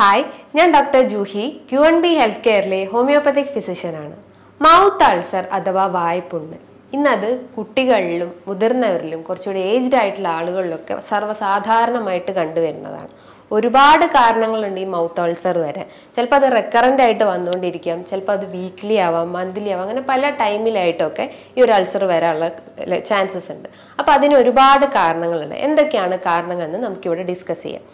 Hi ഞാൻ doctor Juhi Q N B health കെയറിലെ homeopathic ഫിസിഷ്യനാണ്. Mouth ulcer അഥവാ വായ്പുണ്ണ്. ഇന്നത് കുട്ടികളിലും മുതിർന്നവരിലും കുറച്ചുകൂടി ഏജ്ഡ് ആയിട്ടുള്ള ആളുകളിലൊക്കെ സർവസാധാരണമായിട്ട് കണ്ടുവരുന്നതാണ്. ഒരുപാട് കാരണങ്ങളുണ്ട് ഈ മൗത്ത് അൾസർ വരെ ചിലപ്പോൾ അത് റെക്കറന്റ് ആയിട്ട് വന്നുകൊണ്ടിരിക്കാം ചിലപ്പോൾ അത് വീക്ക്ലി ആവാം മന്ത്ലി ആവാം അങ്ങനെ പല ടൈമിലായിട്ടൊക്കെ ഈ ഒരു അൾസർ വരാനുള്ള ചാൻസസ് ഉണ്ട്. അപ്പോൾ അതിന് ഒരുപാട് കാരണങ്ങളുണ്ട്. എന്തൊക്കെയാണ് കാരണങ്ങളെന്ന് നമുക്കിവിടെ ഡിസ്കസ് ചെയ്യാം.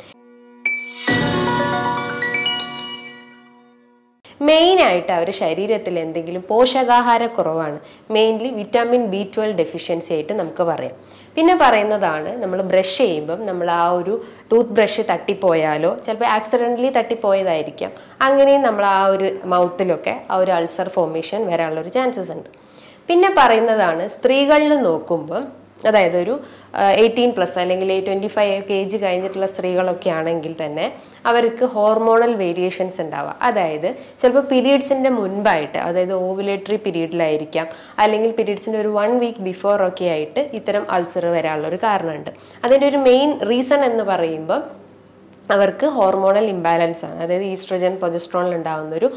മെയിൻ ആയിട്ട് അവർ ശരീരത്തിൽ എന്തെങ്കിലും പോഷകാഹാരക്കുറവാണ് mainly vitamin B twelve deficiency ആയിട്ട് നമുക്ക് പറയാം. പിന്നെ പറയുന്നതാണ് നമ്മൾ ബ്രഷ് ചെയ്യുമ്പം നമ്മൾ ആ ഒരു ടൂത്ത് ബ്രഷ് തട്ടിപ്പോയാലോ ചിലപ്പോൾ ആക്സിഡന്റലി തട്ടിപ്പോയതായിരിക്കാം. അങ്ങനെയും നമ്മൾ ആ ഒരു മൗത്തിലൊക്കെ ആ ഒരു അൾസർ ഫോമേഷൻ വരാനുള്ള ഒരു ചാൻസസ് ഉണ്ട്. പിന്നെ പറയുന്നതാണ് സ്ത്രീകളിൽ നോക്കുമ്പം അതായത് ഒരു എയ്റ്റീൻ പ്ലസ് അല്ലെങ്കിൽ ട്വന്റി ഫൈവ് ഒക്കെ ഏജ് കഴിഞ്ഞിട്ടുള്ള സ്ത്രീകളൊക്കെ ആണെങ്കിൽ തന്നെ അവർക്ക് ഹോർമോണൽ വേരിയേഷൻസ് ഉണ്ടാവാം. അതായത് ചിലപ്പോൾ പീരീഡ്സിന്റെ മുൻപായിട്ട് അതായത് ഓവുലേറ്ററി പീരീഡിലായിരിക്കാം അല്ലെങ്കിൽ പീരീഡ്സിന്റെ ഒരു വൺ വീക്ക് ബിഫോർ ഒക്കെ ആയിട്ട് ഇത്തരം അൾസർ വരാനുള്ള ഒരു കാരണമുണ്ട്. അതിന്റെ ഒരു മെയിൻ റീസൺ എന്ന് പറയുമ്പോൾ അവർക്ക് ഹോർമോണൽ ഇംബാലൻസ് ആണ്. അതായത് ഈസ്ട്രജൻ പ്രൊജസ്ട്രോണിൽ ഉണ്ടാകുന്ന ഒരു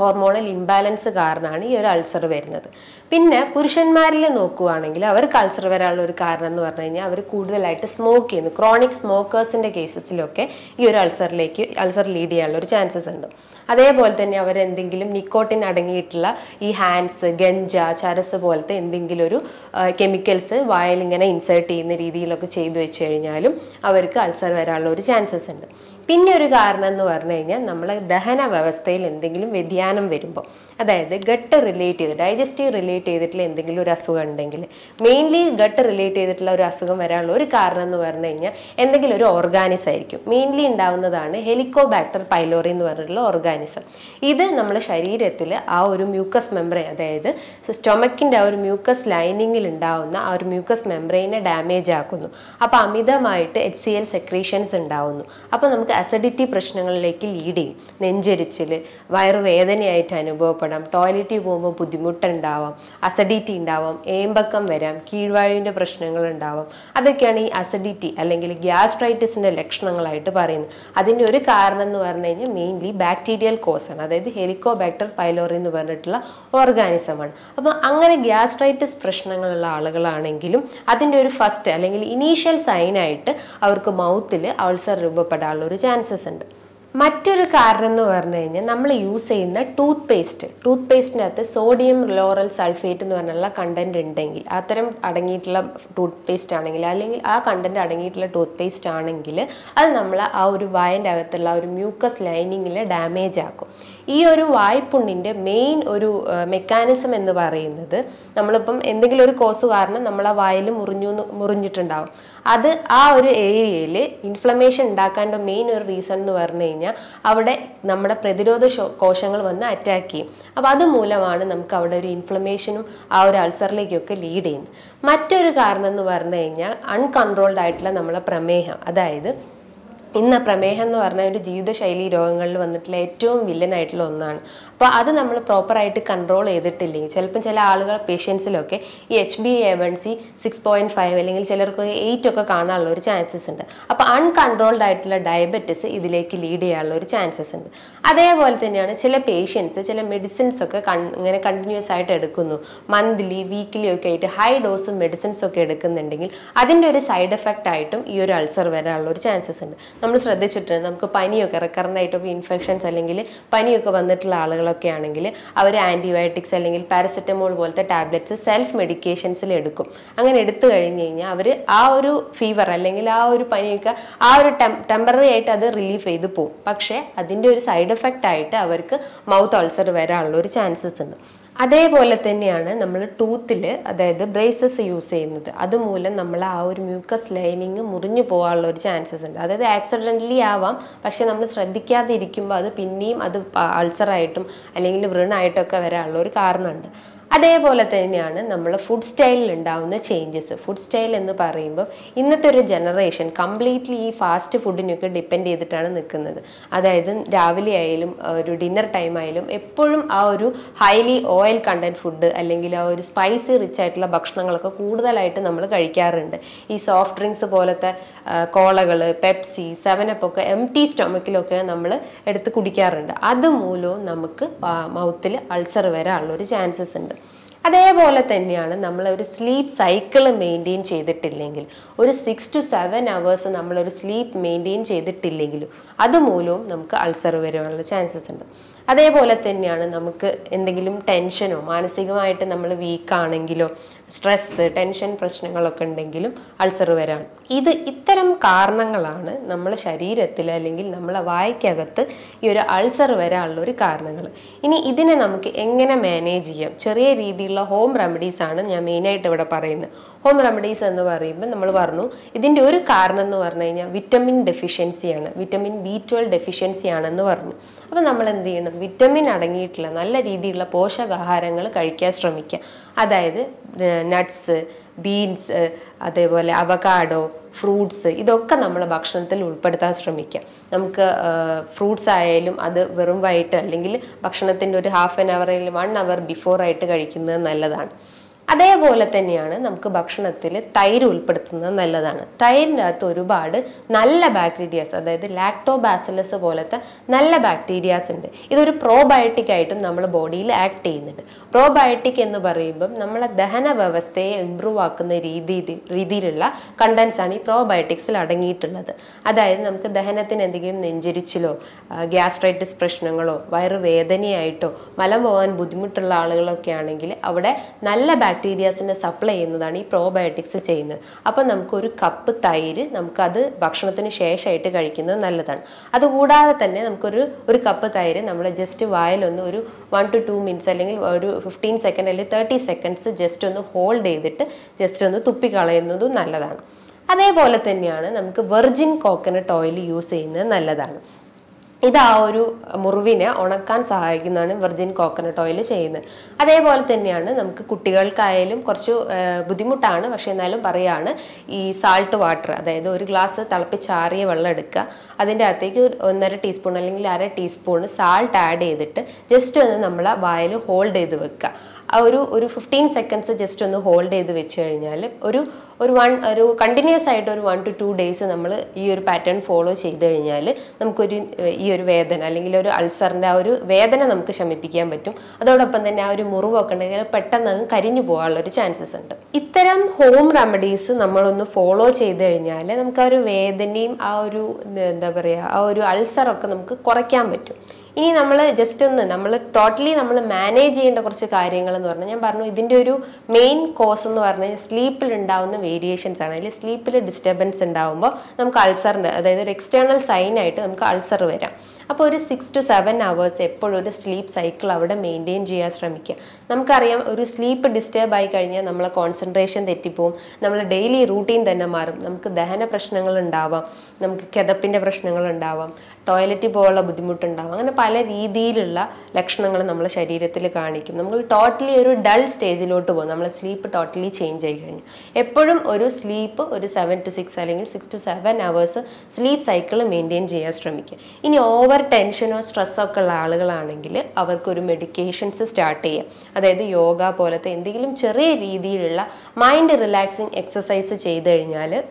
ഹോർമോണൽ ഇംബാലൻസ് കാരണമാണ് ഈ ഒരു അൾസർ വരുന്നത്. പിന്നെ പുരുഷന്മാരിൽ നോക്കുകയാണെങ്കിൽ അവർക്ക് അൾസർ വരാനുള്ള ഒരു കാരണം എന്ന് പറഞ്ഞു കഴിഞ്ഞാൽ അവർ കൂടുതലായിട്ട് സ്മോക്ക് ചെയ്യുന്നു. ക്രോണിക് സ്മോക്കേഴ്സിന്റെ കേസസിലൊക്കെ ഈ ഒരു അൾസറിലേക്ക് അൾസർ ലീഡ് ചെയ്യാനുള്ള ഒരു ചാൻസസ് ഉണ്ട്. അതേപോലെ തന്നെ അവർ എന്തെങ്കിലും നിക്കോട്ടിൻ അടങ്ങിയിട്ടുള്ള ഈ ഹാൻഡ്സ് ഗഞ്ച ചരസ് പോലത്തെ എന്തെങ്കിലും ഒരു കെമിക്കൽസ് വായിൽ ഇങ്ങനെ ഇൻസേർട്ട് ചെയ്യുന്ന രീതിയിലൊക്കെ ചെയ്തു വെച്ച് കഴിഞ്ഞാലും അവർക്ക് അൾസർ വരാനുള്ള ഒരു ചാൻസസ് ഉണ്ട് പിന്നെ ഒരു കാരണം എന്ന് പറഞ്ഞു കഴിഞ്ഞാൽ നമ്മളെ ദഹന വ്യവസ്ഥയിൽ എന്തെങ്കിലും വ്യതിയാനം വരുമ്പോൾ അതായത് ഗട്ട് റിലേറ്റ് ചെയ്ത് ഡൈജസ്റ്റീവ് റിലേറ്റ് ചെയ്തിട്ടുള്ള എന്തെങ്കിലും ഒരു അസുഖം ഉണ്ടെങ്കിൽ മെയിൻലി ഗട്ട് റിലേറ്റ് ചെയ്തിട്ടുള്ള ഒരു അസുഖം വരാനുള്ള ഒരു കാരണം എന്ന് പറഞ്ഞു കഴിഞ്ഞാൽ എന്തെങ്കിലും ഒരു ഓർഗാനിസം ആയിരിക്കും. മെയിൻലി ഉണ്ടാവുന്നതാണ് ഹെലിക്കോബാക്ടർ പൈലോറി എന്ന് പറഞ്ഞിട്ടുള്ള ഓർഗാനിസം ഇത് നമ്മുടെ ശരീരത്തിൽ ആ ഒരു മ്യൂക്കസ് മെംബ്രെയിൻ അതായത് സ്റ്റൊമക്കിന്റെ ആ ഒരു മ്യൂക്കസ് ലൈനിങ്ങിൽ ഉണ്ടാവുന്ന ആ ഒരു മ്യൂക്കസ് മെംബ്രെയിനെ ഡാമേജ് ആക്കുന്നു. അപ്പോൾ അമിതമായിട്ട് എച്ച് സി എൽ സെക്രീഷൻസ് ഉണ്ടാവുന്നു. അപ്പോൾ നമുക്ക് അസിഡിറ്റി പ്രശ്നങ്ങളിലേക്ക് ലീഡ് ചെയ്യും. നെഞ്ചരിച്ചിൽ വയറുവേദനയായിട്ട് അനുഭവപ്പെടാം. ടോയ്ലറ്റിൽ പോകുമ്പോൾ ബുദ്ധിമുട്ടുണ്ടാവാം. അസിഡിറ്റി ഉണ്ടാവാം. ഏമ്പക്കം വരാം. കീഴ്വാഴുവിന്റെ പ്രശ്നങ്ങൾ ഉണ്ടാവാം. അതൊക്കെയാണ് ഈ അസിഡിറ്റി അല്ലെങ്കിൽ ഗ്യാസ്ട്രൈറ്റിസിന്റെ ലക്ഷണങ്ങളായിട്ട് പറയുന്നത്. അതിന്റെ ഒരു കാരണം എന്ന് പറഞ്ഞു കഴിഞ്ഞാൽ മെയിൻലി ബാക്ടീരിയൽ കോസാണ് അതായത് ഹെലിക്കോബാക്ടർ പൈലോറി എന്ന് പറഞ്ഞിട്ടുള്ള ഓർഗാനിസമാണ് അപ്പോൾ അങ്ങനെ ഗ്യാസ്ട്രൈറ്റിസ് പ്രശ്നങ്ങളുള്ള ആളുകളാണെങ്കിലും അതിന്റെ ഒരു ഫസ്റ്റ് അല്ലെങ്കിൽ ഇനീഷ്യൽ സൈനായിട്ട് അവർക്ക് മൗത്തിൽ അൾസർ രൂപപ്പെടാനുള്ള ഒരു ചാൻസസ് ഉണ്ട്. മറ്റൊരു കാരണം എന്ന് പറഞ്ഞു കഴിഞ്ഞാൽ നമ്മൾ യൂസ് ചെയ്യുന്ന ടൂത്ത് പേസ്റ്റ് ടൂത്ത് പേസ്റ്റിനകത്ത് സോഡിയം ലോറൽ സൾഫേറ്റ് എന്ന് പറഞ്ഞുള്ള കണ്ടന്റ് ഉണ്ടെങ്കിൽ അത്തരം അടങ്ങിയിട്ടുള്ള ടൂത്ത് പേസ്റ്റ് ആണെങ്കിൽ അല്ലെങ്കിൽ ആ കണ്ടന്റ് അടങ്ങിയിട്ടുള്ള ടൂത്ത് പേസ്റ്റ് ആണെങ്കിൽ അത് നമ്മൾ ആ ഒരു വായന്റെ അകത്തുള്ള ഒരു മ്യൂക്കസ് ലൈനിങ്ങിൽ ഡാമേജ് ആക്കും. ഈ ഒരു വായ്പുണ്ണിന്റെ മെയിൻ ഒരു മെക്കാനിസം എന്ന് പറയുന്നത് നമ്മളിപ്പം എന്തെങ്കിലും ഒരു കോസ് കാരണം നമ്മൾ ആ വായിൽ മുറിഞ്ഞു മുറിഞ്ഞിട്ടുണ്ടാവും. അത് ആ ഒരു ഏരിയയിൽ ഇൻഫ്ലമേഷൻ ഉണ്ടാക്കാന്റെ മെയിൻ ഒരു റീസൺ എന്ന് പറഞ്ഞു കഴിഞ്ഞാൽ അവിടെ നമ്മുടെ പ്രതിരോധ കോശങ്ങൾ വന്ന് അറ്റാക്ക് ചെയ്യും. അപ്പോൾ അതുമൂലമാണ് നമുക്ക് അവിടെ ഒരു ഇൻഫ്ലമേഷനും ആ ഒരു അൾസറിലേക്കൊക്കെ ലീഡ് ചെയ്യുന്നത്. മറ്റൊരു കാരണം എന്ന് പറഞ്ഞു കഴിഞ്ഞാൽ അൺകൺട്രോൾഡ് ആയിട്ടുള്ള നമ്മളെ പ്രമേഹം. അതായത് ഇന്ന് പ്രമേഹം എന്ന് പറഞ്ഞാൽ ഒരു ജീവിതശൈലി രോഗങ്ങളിൽ വന്നിട്ടുള്ള ഏറ്റവും വില്ലനായിട്ടുള്ള ഒന്നാണ്. അപ്പോൾ അത് നമ്മൾ പ്രോപ്പറായിട്ട് കൺട്രോൾ ചെയ്തിട്ടില്ലെങ്കിൽ ചിലപ്പം ചില ആളുകൾ പേഷ്യൻസിലൊക്കെ ഈ H B A one C six point five അല്ലെങ്കിൽ ചിലർക്ക് എയ്റ്റ് ഒക്കെ കാണാനുള്ള ഒരു ചാൻസസ് ഉണ്ട്. അപ്പോൾ അൺകൺട്രോൾഡ് ആയിട്ടുള്ള ഡയബറ്റിസ് ഇതിലേക്ക് ലീഡ് ചെയ്യാനുള്ള ഒരു ചാൻസസ് ഉണ്ട്. അതേപോലെ തന്നെയാണ് ചില പേഷ്യൻസ് ചില മെഡിസിൻസ് ഒക്കെ ഇങ്ങനെ കണ്ടിന്യൂസ് ആയിട്ട് എടുക്കുന്നു. മന്ത്ലി വീക്ക്ലി ഒക്കെ ആയിട്ട് ഹൈ ഡോസ് മെഡിസിൻസ് ഒക്കെ എടുക്കുന്നുണ്ടെങ്കിൽ അതിന്റെ ഒരു സൈഡ് എഫക്റ്റ് ആയിട്ടും ഈ ഒരു അൾസർ വരാനുള്ള ഒരു ചാൻസസ് ഉണ്ട്. നമ്മൾ ശ്രദ്ധിച്ചിട്ടുണ്ട് നമുക്ക് പനിയൊക്കെ റെക്കറന്റ് ആയിട്ടൊക്കെ ഇൻഫെക്ഷൻസ് അല്ലെങ്കിൽ പനിയൊക്കെ വന്നിട്ടുള്ള ആളുകളൊക്കെ ആണെങ്കിൽ അവർ ആന്റിബയോട്ടിക്സ് അല്ലെങ്കിൽ പാരസെറ്റമോൾ പോലത്തെ ടാബ്ലറ്റ്സ് സെൽഫ് മെഡിക്കേഷൻസിൽ എടുക്കും. അങ്ങനെ എടുത്തു കഴിഞ്ഞ് കഴിഞ്ഞാൽ അവർ ആ ഒരു ഫീവർ അല്ലെങ്കിൽ ആ ഒരു പനിയൊക്കെ ആ ഒരു ടെമ്പററി ആയിട്ട് അത് റിലീഫ് ചെയ്ത് പോകും പക്ഷേ അതിന്റെ ഒരു സൈഡ് എഫക്റ്റ് ആയിട്ട് അവർക്ക് മൗത്ത് അൾസർ വരാനുള്ള ഒരു ചാൻസസ് ഉണ്ട്. അതേപോലെ തന്നെയാണ് നമ്മൾ ടൂത്തിൽ അതായത് ബ്രേസസ് യൂസ് ചെയ്യുന്നത്. അതുമൂലം നമ്മൾ ആ ഒരു മ്യൂക്കസ് ലൈനിങ് മുറിഞ്ഞു പോകാനുള്ള ഒരു ചാൻസസ് ഉണ്ട്. അതായത് ആക്സിഡന്റലി ആവാം പക്ഷെ നമ്മൾ ശ്രദ്ധിക്കാതെ ഇരിക്കുമ്പോൾ അത് പിന്നെയും അത് അൾസറായിട്ടും അല്ലെങ്കിൽ വ്രണായിട്ടൊക്കെ വരാനുള്ള ഒരു കാരണമുണ്ട്. അതേപോലെ തന്നെയാണ് നമ്മൾ ഫുഡ് സ്റ്റൈലിൽ ഉണ്ടാവുന്ന ചേഞ്ചസ് ഫുഡ് സ്റ്റൈൽ എന്ന് പറയുമ്പോൾ ഇന്നത്തെ ഒരു ജനറേഷൻ കംപ്ലീറ്റ്ലി ഈ ഫാസ്റ്റ് ഫുഡിനൊക്കെ ഡിപ്പെൻഡ് ചെയ്തിട്ടാണ് നിൽക്കുന്നത് അതായത് രാവിലെ ആയാലും ഒരു ഡിന്നർ ടൈം ആയാലും എപ്പോഴും ആ ഒരു ഹൈലി ഓയിൽ കണ്ടന്റ് ഫുഡ് അല്ലെങ്കിൽ ആ ഒരു സ്പൈസി റിച്ച് ആയിട്ടുള്ള ഭക്ഷണങ്ങളൊക്കെ കൂടുതലായിട്ട് നമ്മൾ കഴിക്കാറുണ്ട്. ഈ സോഫ്റ്റ് ഡ്രിങ്ക്സ് പോലത്തെ കോളകൾ പെപ്സി സെവനപ്പ് ഒക്കെ എം ടി സ്റ്റൊമക്കിലൊക്കെ നമ്മൾ എടുത്ത് കുടിക്കാറുണ്ട്. അതുമൂലവും നമുക്ക് മൗത്തിൽ അൾസർ വരാനുള്ള ഒരു ചാൻസസ് ഉണ്ട്. അതേപോലെ തന്നെയാണ് നമ്മൾ ഒരു സ്ലീപ്പ് സൈക്കിൾ മെയിന്റെയിൻ ചെയ്തിട്ടില്ലെങ്കിൽ ഒരു സിക്സ് ടു സെവൻ അവേഴ്സ് നമ്മളൊരു സ്ലീപ്പ് മെയിന്റെയിൻ ചെയ്തിട്ടില്ലെങ്കിലും അതുമൂലവും നമുക്ക് അൾസർ വരാനുള്ള ചാൻസസ് ഉണ്ട്. അതേപോലെ തന്നെയാണ് നമുക്ക് എന്തെങ്കിലും ടെൻഷനോ മാനസികമായിട്ട് നമ്മൾ വീക്കാണെങ്കിലോ സ്ട്രെസ് ടെൻഷൻ പ്രശ്നങ്ങളൊക്കെ ഉണ്ടെങ്കിലും അൾസർ വരാൻ ഇത് ഇത്തരം കാരണങ്ങളാണ് നമ്മുടെ ശരീരത്തിൽ അല്ലെങ്കിൽ നമ്മളെ വായ്ക്കകത്ത് ഈ ഒരു അൾസർ വരാനുള്ള ഒരു കാരണങ്ങൾ ഇനി ഇതിനെ നമുക്ക് എങ്ങനെ മാനേജ് ചെയ്യാം? ചെറിയ രീതിയിലുള്ള ഹോം റെമഡീസ് ആണ് ഞാൻ മെയിനായിട്ട് ഇവിടെ പറയുന്നത്. ഹോം റെമഡീസ് എന്ന് പറയുമ്പോൾ നമ്മൾ പറഞ്ഞു ഇതിന്റെ ഒരു കാരണം എന്ന് പറഞ്ഞു കഴിഞ്ഞാൽ വിറ്റമിൻ ഡെഫിഷ്യൻസിയാണ് വിറ്റമിൻ ബി ട്വൽവ് ഡെഫിഷ്യൻസി ആണെന്ന് പറഞ്ഞു. അപ്പോൾ നമ്മൾ എന്ത് ചെയ്യണം? വിറ്റമിൻ അടങ്ങിയിട്ടുള്ള നല്ല രീതിയിലുള്ള പോഷകാഹാരങ്ങൾ കഴിക്കാൻ ശ്രമിക്കുക. അതായത് നട്ട്സ് ബീൻസ് അതേപോലെ അവകാഡോ ഫ്രൂട്ട്സ് ഇതൊക്കെ നമ്മൾ ഭക്ഷണത്തിൽ ഉൾപ്പെടുത്താൻ ശ്രമിക്കുക. നമുക്ക് ഫ്രൂട്ട്സ് ആയാലും അത് വെറും വൈകിട്ട് അല്ലെങ്കിൽ ഭക്ഷണത്തിന്റെ ഒരു ഹാഫ് ആൻ അല്ലെങ്കിൽ വൺ അവർ ബിഫോർ ആയിട്ട് കഴിക്കുന്നത് നല്ലതാണ്. അതേപോലെ തന്നെയാണ് നമുക്ക് ഭക്ഷണത്തിൽ തൈര് ഉൾപ്പെടുത്തുന്നത് നല്ലതാണ്. തൈരിന്റെ അകത്ത് ഒരുപാട് നല്ല ബാക്ടീരിയാസ് അതായത് ലാക്ടോബാസിലസ് പോലത്തെ നല്ല ബാക്ടീരിയാസ് ഉണ്ട്. ഇതൊരു പ്രോബയോട്ടിക് ആയിട്ടും നമ്മുടെ ബോഡിയിൽ ആക്ട് ചെയ്യുന്നുണ്ട്. പ്രോബയോട്ടിക് എന്ന് പറയുമ്പം നമ്മളെ ദഹന വ്യവസ്ഥയെ ഇമ്പ്രൂവ് ആക്കുന്ന രീതി രീതിയിലുള്ള കണ്ടൻസ് ആണ് ഈ പ്രോബയോട്ടിക്സിൽ അടങ്ങിയിട്ടുള്ളത്. അതായത് നമുക്ക് ദഹനത്തിന് എന്തെങ്കിലും നെഞ്ചരിച്ചിലോ ഗ്യാസ്ട്രൈറ്റിസ് പ്രശ്നങ്ങളോ വയറുവേദനയായിട്ടോ മലം പോകാൻ ബുദ്ധിമുട്ടുള്ള ആളുകളൊക്കെ ആണെങ്കിൽ അവിടെ നല്ല ബാക്ടീരിയാസിനെ സപ്ലൈ ചെയ്യുന്നതാണ് ഈ പ്രോബയോട്ടിക്സ് ചെയ്യുന്നത്. അപ്പം നമുക്കൊരു കപ്പ് തൈര് നമുക്കത് ഭക്ഷണത്തിന് ശേഷമായിട്ട് കഴിക്കുന്നത് നല്ലതാണ്. അതുകൂടാതെ തന്നെ നമുക്കൊരു ഒരു കപ്പ് തൈര് നമ്മൾ ജസ്റ്റ് വായിലൊന്ന് ഒരു വൺ ടു ടു മിനിറ്റ്സ് അല്ലെങ്കിൽ ഒരു ഫിഫ്റ്റീൻ സെക്കൻഡ് അല്ലെങ്കിൽ തേർട്ടി സെക്കൻഡ്സ് ജസ്റ്റ് ഒന്ന് ഹോൾഡ് ചെയ്തിട്ട് ജസ്റ്റ് ഒന്ന് തുപ്പിക്കളയുന്നതും നല്ലതാണ്. അതേപോലെ തന്നെയാണ് നമുക്ക് വെർജിൻ കോക്കനട്ട് ഓയിൽ യൂസ് ചെയ്യുന്നത് നല്ലതാണ്. ഇത് ആ ഒരു മുറിവിനെ ഉണക്കാൻ സഹായിക്കുന്നതാണ് വെർജിൻ കോക്കനട്ട് ഓയിൽ ചെയ്യുന്നത്. അതേപോലെ തന്നെയാണ് നമുക്ക് കുട്ടികൾക്കായാലും കുറച്ച് ബുദ്ധിമുട്ടാണ്. പക്ഷെ എന്നാലും പറയാണ് ഈ സാൾട്ട് വാട്ടർ അതായത് ഒരു ഗ്ലാസ് തിളപ്പിച്ചാറിയ വെള്ളം എടുക്കുക. അതിന്റെ അകത്തേക്ക് ഒന്നര ടീസ്പൂൺ അല്ലെങ്കിൽ അര ടീസ്പൂൺ സാൾട്ട് ആഡ് ചെയ്തിട്ട് ജസ്റ്റ് ഒന്ന് നമ്മൾ വായിൽ ഹോൾഡ് ചെയ്ത് വെക്കുക. ആ ഒരു ഒരു ഫിഫ്റ്റീൻ സെക്കൻഡ്സ് ജസ്റ്റ് ഒന്ന് ഹോൾഡ് ചെയ്ത് വെച്ച് കഴിഞ്ഞാൽ ഒരു ഒരു വൺ ഒരു കണ്ടിന്യൂസ് ആയിട്ട് ഒരു വൺ ടു ടു ഡേയ്സ് നമ്മൾ ഈ ഒരു പാറ്റേൺ ഫോളോ ചെയ്ത് കഴിഞ്ഞാൽ നമുക്കൊരു ഈ ഒരു വേദന അല്ലെങ്കിൽ ഒരു അൾസറിന്റെ ആ ഒരു വേദന നമുക്ക് ശമിപ്പിക്കാൻ പറ്റും. അതോടൊപ്പം തന്നെ ആ ഒരു മുറിവൊക്കെ ഉണ്ടെങ്കിൽ പെട്ടെന്ന് അങ്ങ് കരിഞ്ഞു പോകാനുള്ള ഒരു ചാൻസസ് ഉണ്ട്. ഇത്തരം ഹോം റെമഡീസ് നമ്മളൊന്ന് ഫോളോ ചെയ്ത് കഴിഞ്ഞാൽ നമുക്ക് ആ ഒരു വേദനയും ആ ഒരു എന്താ പറയുക ആ ഒരു അൾസറൊക്കെ നമുക്ക് കുറയ്ക്കാൻ പറ്റും. ഇനി നമ്മൾ ജസ്റ്റ് ഒന്ന് നമ്മൾ ടോട്ടലി നമ്മൾ മാനേജ് ചെയ്യേണ്ട കുറച്ച് കാര്യങ്ങൾ എന്ന് പറഞ്ഞാൽ ഞാൻ പറഞ്ഞു ഇതിന്റെ ഒരു മെയിൻ കോസ് എന്ന് പറഞ്ഞാൽ സ്ലീപ്പിൽ ഉണ്ടാവുന്ന വേരിയേഷൻസ് ആണ്. അല്ലെങ്കിൽ സ്ലീപ്പിൽ ഡിസ്റ്റർബൻസ് ഉണ്ടാവുമ്പോൾ നമുക്ക് അൾസറിന്റെ അതായത് ഒരു എക്സ്റ്റേണൽ സൈൻ ആയിട്ട് നമുക്ക് അൾസർ വരാം. അപ്പോൾ ഒരു സിക്സ് ടു സെവൻ അവേഴ്സ് എപ്പോഴും ഒരു സ്ലീപ്പ് സൈക്കിൾ അവിടെ മെയിന്റെയിൻ ചെയ്യാൻ ശ്രമിക്കുക. നമുക്കറിയാം ഒരു സ്ലീപ്പ് ഡിസ്റ്റേബ് ആയി കഴിഞ്ഞാൽ നമ്മളെ കോൺസെൻട്രേഷൻ തെറ്റിപ്പോവും. നമ്മൾ ഡെയിലി റൂട്ടീൻ തന്നെ മാറും. നമുക്ക് ദഹന പ്രശ്നങ്ങൾ ഉണ്ടാവാം. നമുക്ക് കിതപ്പിന്റെ പ്രശ്നങ്ങൾ ഉണ്ടാവാം. ടോയ്ലറ്റിൽ പോകാനുള്ള ബുദ്ധിമുട്ടുണ്ടാവും. അങ്ങനെ പല രീതിയിലുള്ള ലക്ഷണങ്ങൾ നമ്മളെ ശരീരത്തിൽ കാണിക്കും. നമ്മൾ ടോട്ടലി ഒരു ഡൾ സ്റ്റേജിലോട്ട് പോകും. നമ്മളെ സ്ലീപ്പ് ടോട്ടലി ചേഞ്ച് ആയി കഴിഞ്ഞു. എപ്പോഴും ഒരു സ്ലീപ്പ് ഒരു സെവൻ ടു സിക്സ് അല്ലെങ്കിൽ six to seven hours sleep cycle maintain ചെയ്യാൻ ശ്രമിക്കുക. ഇനി ഓവർ ടെൻഷനോ സ്ട്രെസ്സോ ഒക്കെ ഉള്ള ആളുകളാണെങ്കിൽ അവർക്കൊരു മെഡിക്കേഷൻസ് സ്റ്റാർട്ട് ചെയ്യാം. അതായത് യോഗ പോലത്തെ എന്തെങ്കിലും ചെറിയ രീതിയിലുള്ള മൈൻഡ് റിലാക്സിങ് എക്സസൈസ് ചെയ്ത് കഴിഞ്ഞാൽ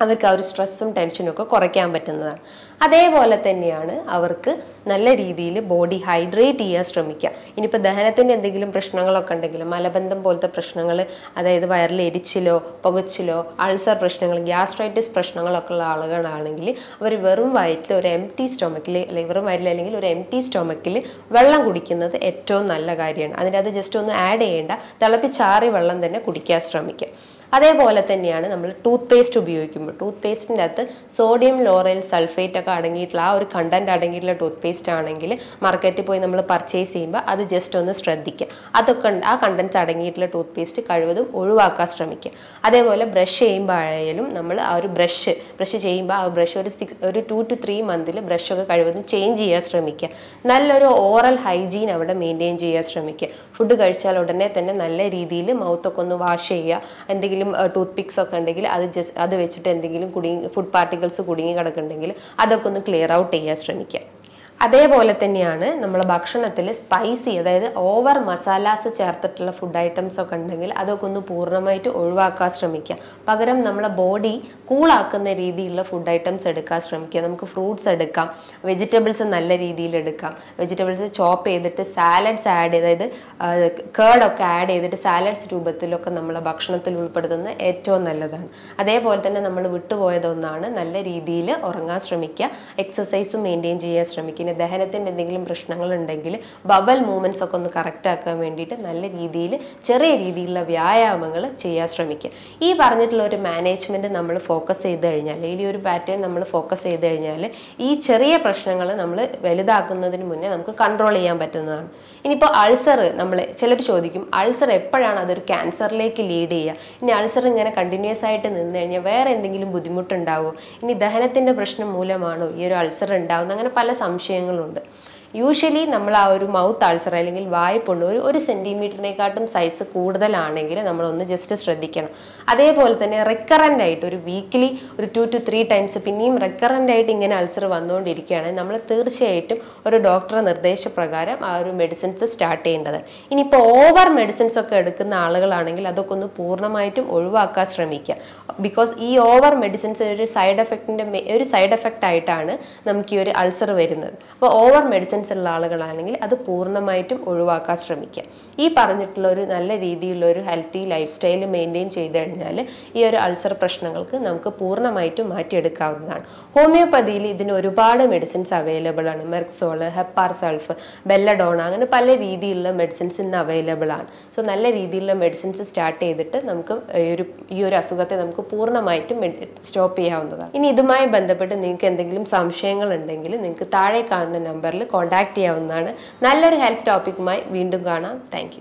അവർക്ക് ആ ഒരു സ്ട്രെസ്സും ടെൻഷനും ഒക്കെ കുറയ്ക്കാൻ പറ്റുന്നതാണ്. അതേപോലെ തന്നെയാണ് അവർക്ക് നല്ല രീതിയിൽ ബോഡി ഹൈഡ്രേറ്റ് ചെയ്യാൻ ശ്രമിക്കുക. ഇനിയിപ്പോൾ ദഹനത്തിന്റെ എന്തെങ്കിലും പ്രശ്നങ്ങളൊക്കെ ഉണ്ടെങ്കിൽ മലബന്ധം പോലത്തെ പ്രശ്നങ്ങൾ അതായത് വയറിൽ എരിച്ചിലോ പുകച്ചിലോ അൾസർ പ്രശ്നങ്ങൾ ഗ്യാസ്ട്രൈറ്റിസ് പ്രശ്നങ്ങളൊക്കെ ഉള്ള ആളുകളാണെങ്കിൽ അവർ വെറും വയറ്റിൽ ഒരു എം ടി സ്റ്റൊമക്കിൽ അല്ലെങ്കിൽ വെറും വയറ്റിൽ അല്ലെങ്കിൽ ഒരു എം ടി സ്റ്റൊമക്കിൽ വെള്ളം കുടിക്കുന്നത് ഏറ്റവും നല്ല കാര്യമാണ്. അതിന്റെ അത് ജസ്റ്റ് ഒന്ന് ആഡ് ചെയ്യേണ്ട തിളപ്പിച്ചാറി വെള്ളം തന്നെ കുടിക്കാൻ ശ്രമിക്കുക. അതേപോലെ തന്നെയാണ് നമ്മൾ ടൂത്ത് പേസ്റ്റ് ഉപയോഗിക്കുമ്പോൾ. ടൂത്ത് പേസ്റ്റിന്റെ അകത്ത് സോഡിയം ലോറൽ സൾഫേറ്റ് ഒക്കെ അടങ്ങിയിട്ടുള്ള ആ ഒരു കണ്ടന്റ് അടങ്ങിയിട്ടുള്ള ടൂത്ത് പേസ്റ്റ് ആണെങ്കിൽ മാർക്കറ്റിൽ പോയി നമ്മൾ പർച്ചേസ് ചെയ്യുമ്പോൾ അത് ജസ്റ്റ് ഒന്ന് ശ്രദ്ധിക്കുക. അതൊക്കെ ആ കണ്ടൻസ് അടങ്ങിയിട്ടുള്ള ടൂത്ത് പേസ്റ്റ് കഴിവതും ഒഴിവാക്കാൻ ശ്രമിക്കുക. അതേപോലെ ബ്രഷ് ചെയ്യുമ്പോൾ ആയാലും നമ്മൾ ആ ഒരു ബ്രഷ് ബ്രഷ് ചെയ്യുമ്പോൾ ആ ബ്രഷ് ഒരു സിക്സ് ഒരു ടു ടു ത്രീ മന്തിൽ ബ്രഷൊക്കെ കഴിവതും ചേഞ്ച് ചെയ്യാൻ ശ്രമിക്കുക. നല്ലൊരു ഓറൽ ഹൈജീൻ അവിടെ മെയിന്റെയിൻ ചെയ്യാൻ ശ്രമിക്കുക. ഫുഡ് കഴിച്ചാൽ ഉടനെ തന്നെ നല്ല രീതിയിൽ മൗത്തൊക്കെ ഒന്ന് വാഷ് ചെയ്യുക. എന്തെങ്കിലും ടൂത്ത് പിക്സ് ഒക്കെ ഉണ്ടെങ്കിൽ അത് ജസ്റ്റ് അത് വെച്ചിട്ട് എന്തെങ്കിലും കുടുങ്ങി ഫുഡ് പാർട്ടിക്കിൾസ് കുടുങ്ങി കിടക്കുന്നുണ്ടെങ്കിൽ അതൊക്കെ ഒന്ന് ക്ലിയർ ഔട്ട് ചെയ്യാൻ ശ്രമിക്കുക അതേപോലെ തന്നെയാണ് നമ്മൾ ഭക്ഷണത്തിൽ സ്പൈസി അതായത് ഓവർ മസാലാസ് ചേർത്തിട്ടുള്ള ഫുഡ് ഐറ്റംസ് ഒക്കെ ഉണ്ടെങ്കിൽ അതൊക്കെ ഒന്ന് പൂർണമായിട്ട് ഒഴിവാക്കാൻ ശ്രമിക്കുക. പകരം നമ്മളെ ബോഡി കൂളാക്കുന്ന രീതിയിലുള്ള ഫുഡ് ഐറ്റംസ് എടുക്കാൻ ശ്രമിക്കുക. നമുക്ക് ഫ്രൂട്ട്സ് എടുക്കാം വെജിറ്റബിൾസ് നല്ല രീതിയിൽ എടുക്കാം. വെജിറ്റബിൾസ് ചോപ്പ് ചെയ്തിട്ട് സാലഡ്സ് ആഡ് ചെയ്ത് അതായത് കേർഡൊക്കെ ആഡ് ചെയ്തിട്ട് സാലഡ്സ് രൂപത്തിലൊക്കെ നമ്മളെ ഭക്ഷണത്തിൽ ഉൾപ്പെടുത്തുന്നത് ഏറ്റവും നല്ലതാണ്. അതേപോലെ തന്നെ നമ്മൾ വിട്ടുപോയതൊന്നാണ് നല്ല രീതിയിൽ ഉറങ്ങാൻ ശ്രമിക്കുക എക്സസൈസും മെയിന്റെയിൻ ചെയ്യാൻ ശ്രമിക്കുക. ഇനി ദഹനത്തിന്റെ എന്തെങ്കിലും പ്രശ്നങ്ങൾ ഉണ്ടെങ്കിൽ ബബൽ മൂവ്മെന്റ്സ് ഒക്കെ ഒന്ന് കറക്റ്റ് ആക്കാൻ വേണ്ടിയിട്ട് നല്ല രീതിയിൽ ചെറിയ രീതിയിലുള്ള വ്യായാമങ്ങൾ ചെയ്യാൻ ശ്രമിക്കുക. ഈ പറഞ്ഞിട്ടുള്ള ഒരു മാനേജ്മെന്റ് നമ്മൾ ഫോക്കസ് ചെയ്ത് കഴിഞ്ഞാൽ ഈ ഒരു പാറ്റേൺ നമ്മൾ ഫോക്കസ് ചെയ്ത് കഴിഞ്ഞാൽ ഈ ചെറിയ പ്രശ്നങ്ങൾ നമ്മൾ വലുതാക്കുന്നതിന് മുന്നേ നമുക്ക് കൺട്രോൾ ചെയ്യാൻ പറ്റുന്നതാണ്. ഇനിയിപ്പോൾ അൾസർ നമ്മൾ ചിലർ ചോദിക്കും അൾസർ എപ്പോഴാണ് അതൊരു ക്യാൻസറിലേക്ക് ലീഡ് ചെയ്യുക? ഇനി അൾസർ ഇങ്ങനെ കണ്ടിന്യൂസ് ആയിട്ട് നിന്ന് കഴിഞ്ഞാൽ വേറെ എന്തെങ്കിലും ബുദ്ധിമുട്ടുണ്ടാവുമോ ഇനി ദഹനത്തിന്റെ പ്രശ്നം മൂലമാണോ ഈ ഒരു അൾസർ ഉണ്ടാവുന്നത്? അങ്ങനെ പല സംശയങ്ങളുണ്ട് യൂഷ്വലി നമ്മൾ ആ ഒരു മൗത്ത് അൾസർ അല്ലെങ്കിൽ വായ്പുണ്ട് ഒരു ഒരു സെന്റിമീറ്ററിനെക്കാട്ടും സൈസ് കൂടുതലാണെങ്കിൽ നമ്മളൊന്ന് ജസ്റ്റ് ശ്രദ്ധിക്കണം. അതേപോലെ തന്നെ റെക്കറന്റ് ആയിട്ട് ഒരു വീക്കിലി ഒരു ടു ടു ത്രീ ടൈംസ് പിന്നെയും റെക്കറന്റ് ആയിട്ട് ഇങ്ങനെ അൾസർ വന്നുകൊണ്ടിരിക്കുകയാണെങ്കിൽ നമ്മൾ തീർച്ചയായിട്ടും ഒരു ഡോക്ടറെ നിർദ്ദേശപ്രകാരം ആ ഒരു മെഡിസിൻസ് സ്റ്റാർട്ട് ചെയ്യേണ്ടത്. ഇനിയിപ്പോൾ ഓവർ മെഡിസിൻസ് ഒക്കെ എടുക്കുന്ന ആളുകളാണെങ്കിൽ അതൊക്കെ ഒന്ന് പൂർണമായിട്ടും ഒഴിവാക്കാൻ ശ്രമിക്കുക. ബിക്കോസ് ഈ ഓവർ മെഡിസിൻസ് ഒരു സൈഡ് എഫക്റ്റിന്റെ ഒരു സൈഡ് എഫക്റ്റ് ആയിട്ടാണ് നമുക്ക് ഈ ഒരു അൾസർ വരുന്നത്. അപ്പോൾ ഓവർ മെഡിസിൻസ് ഉള്ള ആളുകളാണെങ്കിൽ അത് പൂർണമായിട്ടും ഒഴിവാക്കാൻ ശ്രമിക്കുക. ഈ പറഞ്ഞിട്ടുള്ള ഒരു നല്ല രീതിയിലുള്ള ഒരു ഹെൽത്തി ലൈഫ് സ്റ്റൈൽ മെയിന്റെയിൻ ചെയ്ത് കഴിഞ്ഞാൽ ഈ ഒരു അൾസർ പ്രശ്നങ്ങൾക്ക് നമുക്ക് പൂർണമായിട്ടും മാറ്റിയെടുക്കാവുന്നതാണ്. ഹോമിയോപ്പതിയിൽ ഇതിന് ഒരുപാട് മെഡിസിൻസ് അവൈലബിൾ ആണ്. മെർക്സോൾ ഹെപ്പാർ സൾഫ് ബെല്ലഡോൺ അങ്ങനെ പല രീതിയിലുള്ള മെഡിസിൻസ് ഇന്ന് അവൈലബിൾ ആണ്. സോ നല്ല രീതിയിലുള്ള മെഡിസിൻസ് സ്റ്റാർട്ട് ചെയ്തിട്ട് നമുക്ക് ഈ ഒരു ഈ ഒരു അസുഖത്തെ നമുക്ക് പൂർണമായിട്ടും സ്റ്റോപ്പ് ചെയ്യാവുന്നതാണ്. ഇനി ഇതുമായി ബന്ധപ്പെട്ട് നിങ്ങൾക്ക് എന്തെങ്കിലും സംശയങ്ങൾ ഉണ്ടെങ്കിൽ നിങ്ങൾക്ക് താഴെ കാണുന്ന നമ്പറിൽ കോൺടാക്ട് ചെയ്യാവുന്നതാണ്. നല്ലൊരു ഹെൽപ്പ് ടോപ്പിക്കുമായി വീണ്ടും കാണാം. താങ്ക്